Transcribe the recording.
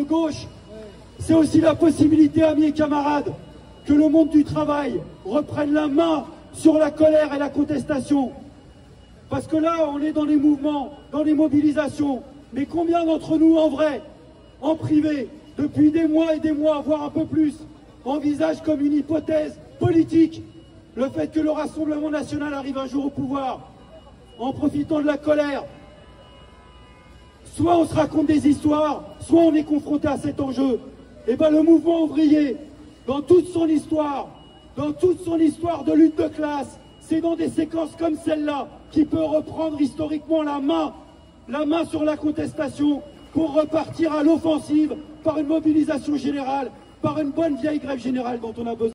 gauche, c'est aussi la possibilité, amis et camarades, que le monde du travail reprenne la main sur la colère et la contestation. Parce que là, on est dans les mouvements, dans les mobilisations. Mais combien d'entre nous, en vrai, en privé, depuis des mois et des mois, voire un peu plus, envisagent comme une hypothèse politique le fait que le Rassemblement national arrive un jour au pouvoir en profitant de la colère Soit on se raconte des histoires, soit on est confronté à cet enjeu. Et bien le mouvement ouvrier, dans toute son histoire, dans toute son histoire de lutte de classe, c'est dans des séquences comme celle-là qui peut reprendre historiquement la main, la main sur la contestation pour repartir à l'offensive par une mobilisation générale, par une bonne vieille grève générale dont on a besoin.